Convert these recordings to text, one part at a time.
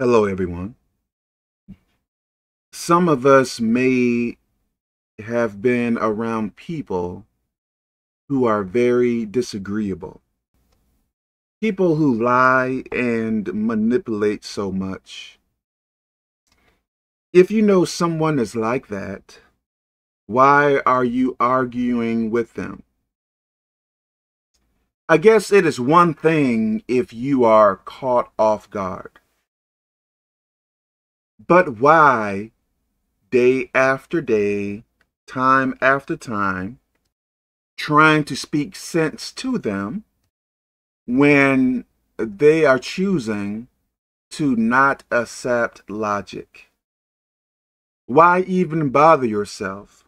Hello, everyone. Some of us may have been around people who are very disagreeable. People who lie and manipulate so much. If you know someone is like that, why are you arguing with them? I guess it is one thing if you are caught off guard. But why, day after day, time after time, trying to speak sense to them when they are choosing to not accept logic? Why even bother yourself?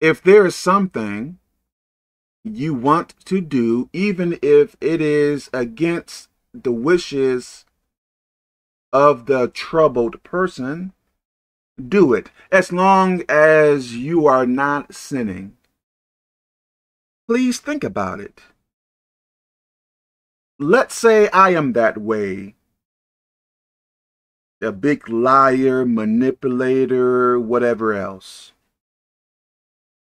If there is something you want to do, even if it is against the wishes of the troubled person, do it as long as you are not sinning. Please think about it. Let's say I am that way. A big liar, manipulator, whatever else.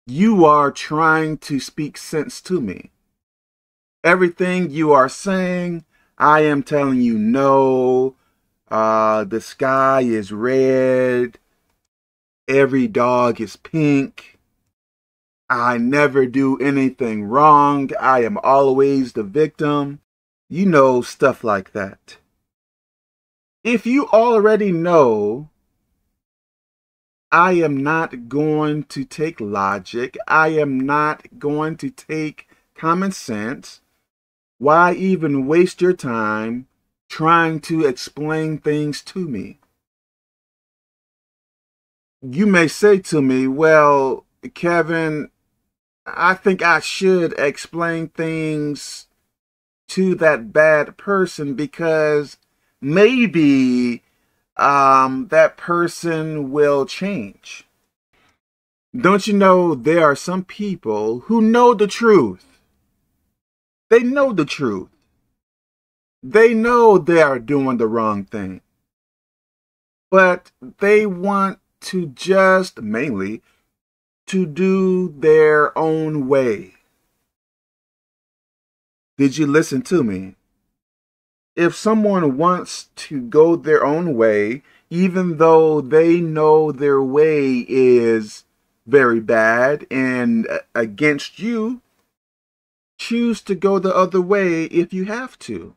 You are trying to speak sense to me. Everything you are saying, I am telling you no, uh, the sky is red. Every dog is pink. I never do anything wrong. I am always the victim. You know, stuff like that. If you already know I am not going to take logic, I am not going to take common sense, why even waste your time trying to explain things to me. You may say to me, well, Kevin, I think I should explain things to that bad person because maybe um, that person will change. Don't you know there are some people who know the truth? They know the truth. They know they are doing the wrong thing. But they want to just mainly to do their own way. Did you listen to me? If someone wants to go their own way, even though they know their way is very bad and against you, choose to go the other way if you have to.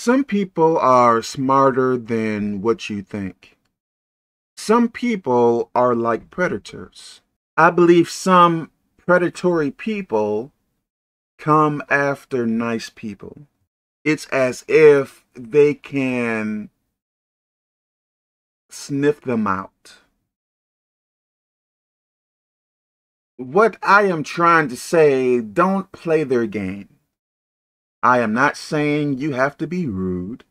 Some people are smarter than what you think. Some people are like predators. I believe some predatory people come after nice people. It's as if they can sniff them out. What I am trying to say, don't play their game. I am not saying you have to be rude.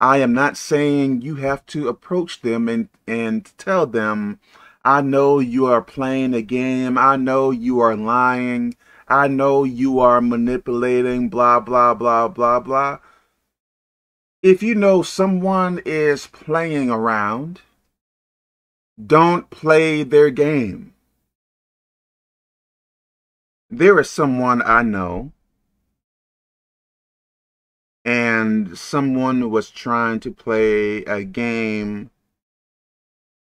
I am not saying you have to approach them and, and tell them, I know you are playing a game. I know you are lying. I know you are manipulating, blah, blah, blah, blah, blah. If you know someone is playing around, don't play their game. There is someone I know and someone was trying to play a game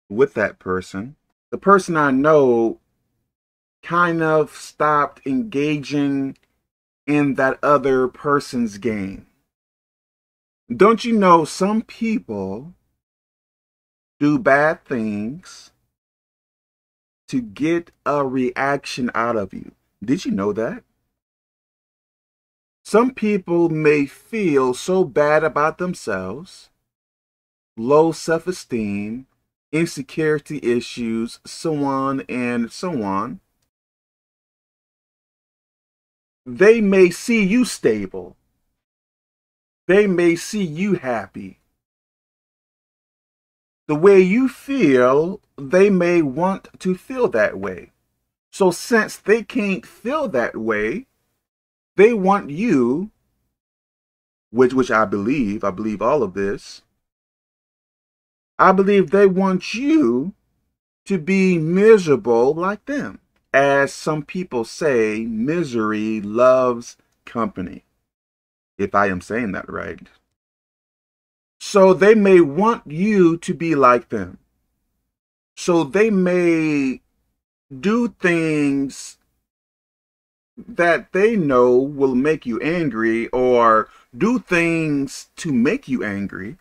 with that person, the person I know kind of stopped engaging in that other person's game. Don't you know some people do bad things to get a reaction out of you? Did you know that? Some people may feel so bad about themselves, low self esteem, insecurity issues, so on and so on. They may see you stable. They may see you happy. The way you feel, they may want to feel that way. So, since they can't feel that way, they want you which which I believe, I believe all of this. I believe they want you to be miserable like them. As some people say, misery loves company. If I am saying that right. So they may want you to be like them. So they may do things that they know will make you angry or do things to make you angry.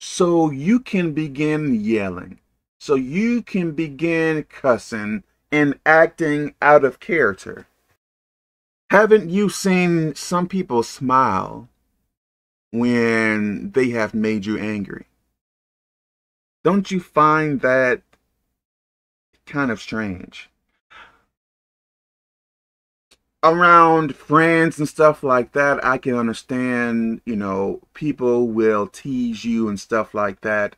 So you can begin yelling. So you can begin cussing and acting out of character. Haven't you seen some people smile when they have made you angry? Don't you find that kind of strange around friends and stuff like that, I can understand, you know, people will tease you and stuff like that.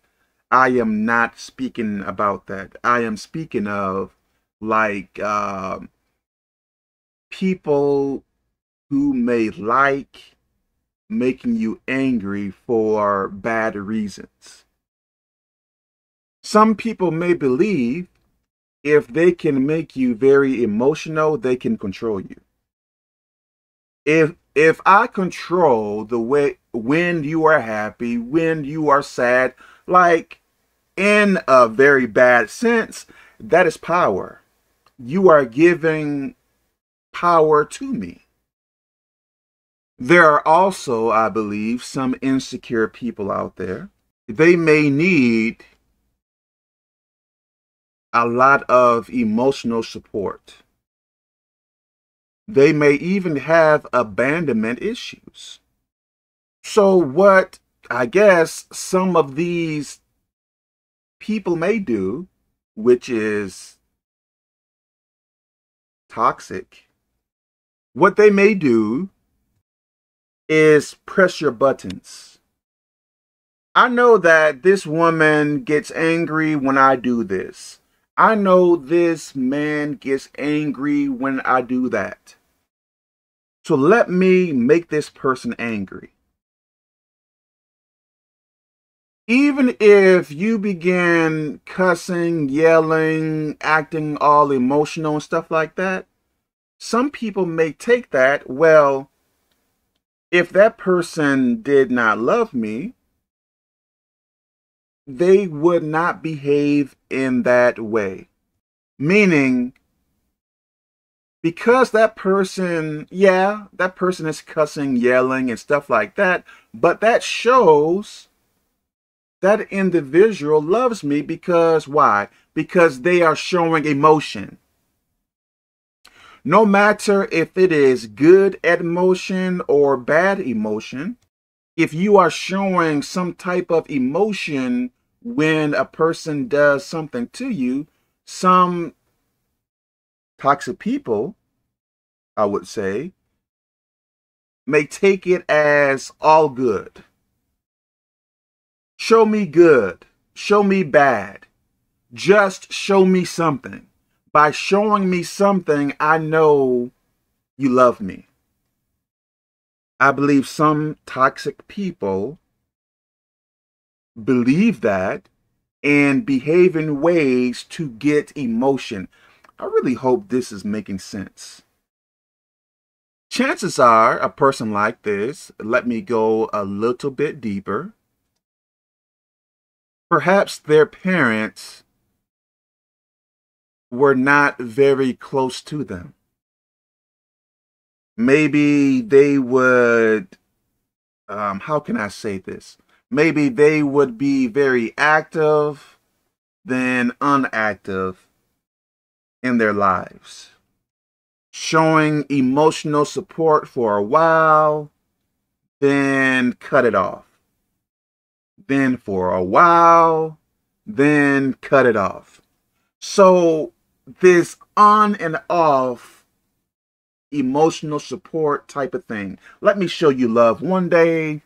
I am not speaking about that. I am speaking of like uh, people who may like making you angry for bad reasons. Some people may believe if they can make you very emotional, they can control you if if I control the way when you are happy, when you are sad, like in a very bad sense, that is power. You are giving power to me. There are also, I believe, some insecure people out there. They may need a lot of emotional support. They may even have abandonment issues. So, what I guess some of these people may do, which is toxic, what they may do is press your buttons. I know that this woman gets angry when I do this. I know this man gets angry when I do that. So let me make this person angry. Even if you begin cussing, yelling, acting all emotional and stuff like that, some people may take that, well, if that person did not love me, they would not behave in that way. Meaning, because that person, yeah, that person is cussing, yelling, and stuff like that, but that shows that individual loves me because why? Because they are showing emotion. No matter if it is good emotion or bad emotion, if you are showing some type of emotion when a person does something to you, some toxic people, I would say, may take it as all good. Show me good. Show me bad. Just show me something. By showing me something, I know you love me. I believe some toxic people believe that and behave in ways to get emotion. I really hope this is making sense. Chances are a person like this, let me go a little bit deeper. Perhaps their parents were not very close to them. Maybe they would, um, how can I say this? maybe they would be very active then unactive in their lives. Showing emotional support for a while, then cut it off. Then for a while, then cut it off. So, this on and off emotional support type of thing. Let me show you love one day,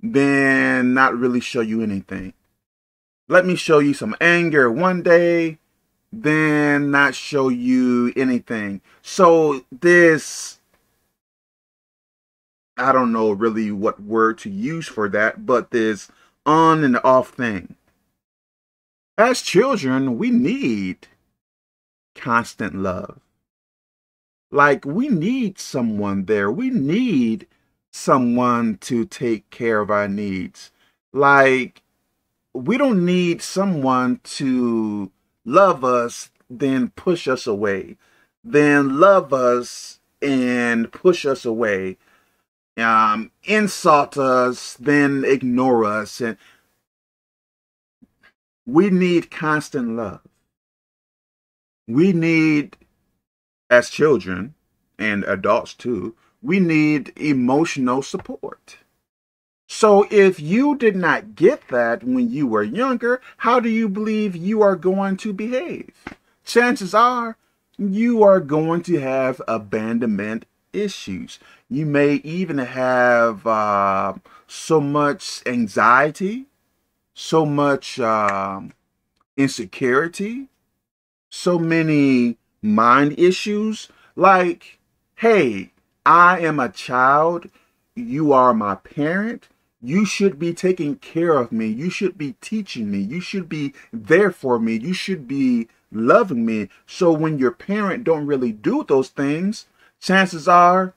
then not really show you anything. Let me show you some anger one day, then not show you anything. So this I don't know really what word to use for that, but this on and off thing. As children, we need constant love. Like, we need someone there. We need someone to take care of our needs. Like, we don't need someone to love us, then push us away, then love us and push us away, um, insult us, then ignore us. And we need constant love. We need, as children and adults too, we need emotional support. So if you did not get that when you were younger, how do you believe you are going to behave? Chances are you are going to have abandonment issues. You may even have uh, so much anxiety, so much uh, insecurity, so many mind issues. Like, hey, I am a child. You are my parent you should be taking care of me. You should be teaching me. You should be there for me. You should be loving me. So when your parent don't really do those things, chances are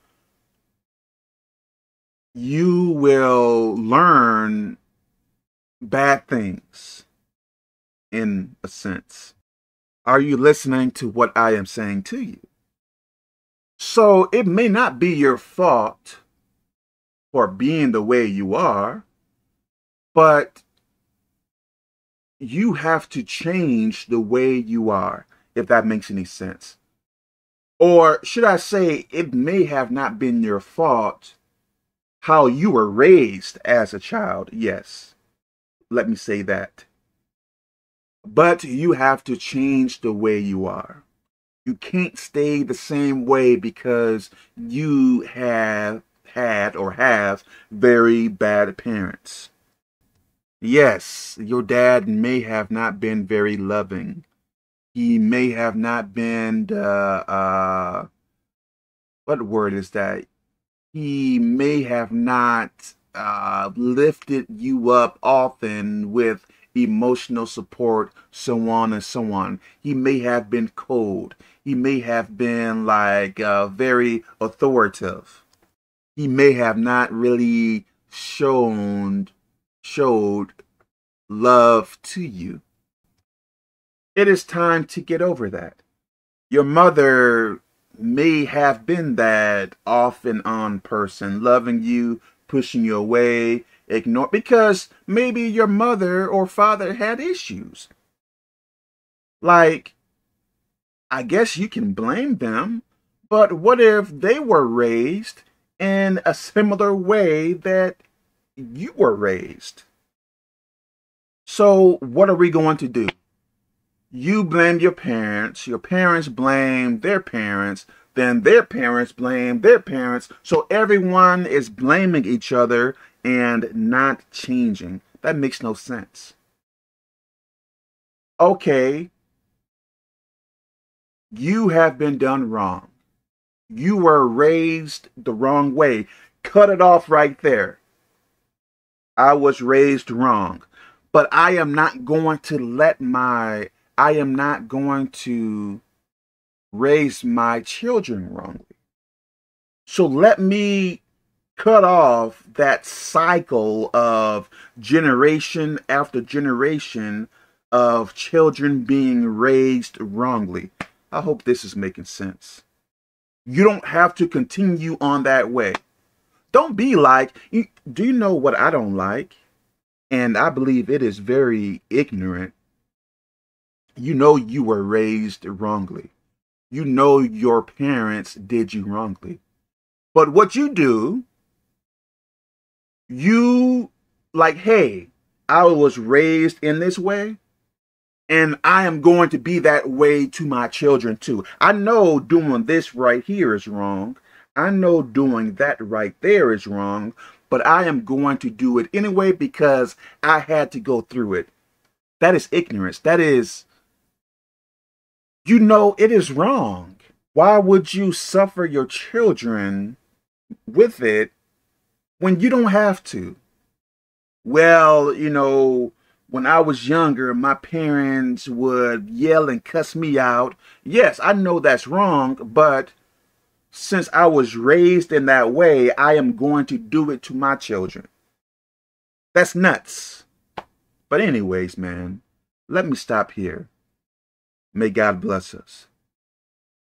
you will learn bad things in a sense. Are you listening to what I am saying to you? So it may not be your fault for being the way you are, but you have to change the way you are, if that makes any sense. Or should I say, it may have not been your fault how you were raised as a child. Yes, let me say that. But you have to change the way you are. You can't stay the same way because you have had or have very bad parents. Yes, your dad may have not been very loving. He may have not been, uh, uh, what word is that? He may have not uh, lifted you up often with emotional support, so on and so on. He may have been cold. He may have been like uh, very authoritative he may have not really shown showed love to you. It is time to get over that. Your mother may have been that off and on person, loving you, pushing you away, ignore because maybe your mother or father had issues. Like, I guess you can blame them, but what if they were raised in a similar way that you were raised. So, what are we going to do? You blame your parents, your parents blame their parents, then their parents blame their parents. So, everyone is blaming each other and not changing. That makes no sense. Okay, you have been done wrong. You were raised the wrong way. Cut it off right there. I was raised wrong. But I am not going to let my, I am not going to raise my children wrongly. So let me cut off that cycle of generation after generation of children being raised wrongly. I hope this is making sense. You don't have to continue on that way. Don't be like, you, do you know what I don't like? And I believe it is very ignorant. You know you were raised wrongly. You know your parents did you wrongly. But what you do, you like, hey, I was raised in this way. And I am going to be that way to my children too. I know doing this right here is wrong. I know doing that right there is wrong, but I am going to do it anyway because I had to go through it. That is ignorance. That is, you know, it is wrong. Why would you suffer your children with it when you don't have to. Well, you know, when I was younger, my parents would yell and cuss me out. Yes, I know that's wrong, but since I was raised in that way, I am going to do it to my children. That's nuts. But, anyways, man, let me stop here. May God bless us.